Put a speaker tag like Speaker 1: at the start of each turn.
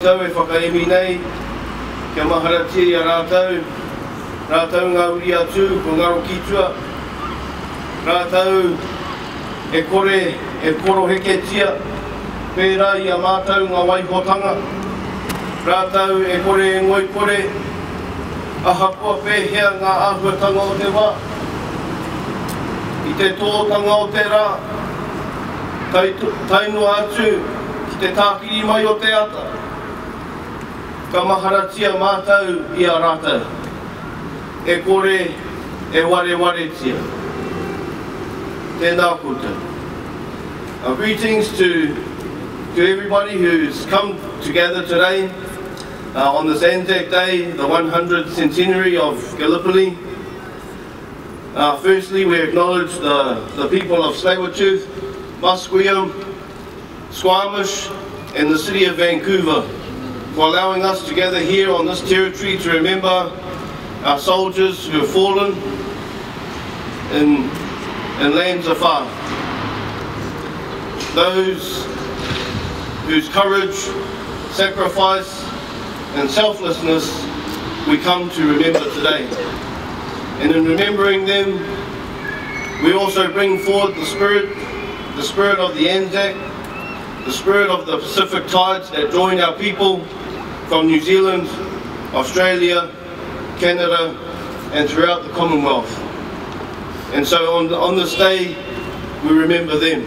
Speaker 1: Tau e whakaemi nei, kia maharatia i a rātou, rātou ngā uri a Tū, ko Ngaro Kītua, rātou e kore e koroheketia pērā i a mātou ngā waihotanga, rātou e kore e ngoikore ahakoa pēhea ngā āhuatanga o te wā, i te tōtanga o te rā. tae, tae noa atu ki te tāpiri mai o te ata, ka maharatia mātou i a rātou, e kore e warewaretia. Tēnā koutou. Our greetings to, to everybody who's come to gather today uh, on this Anzac Day, the 100th centenary of Gallipoli. Uh, firstly, we acknowledge the, the people of Tsleil-Waututh, Musqueam, Squamish, and the city of Vancouver. for allowing us to gather here on this territory to remember our soldiers who have fallen in, in lands afar. Those whose courage, sacrifice and selflessness we come to remember today. And in remembering them, we also bring forward the spirit, the spirit of the Anzac, the spirit of the Pacific tides that joined our people from New Zealand, Australia, Canada and throughout the Commonwealth. And so on, on this day we remember them.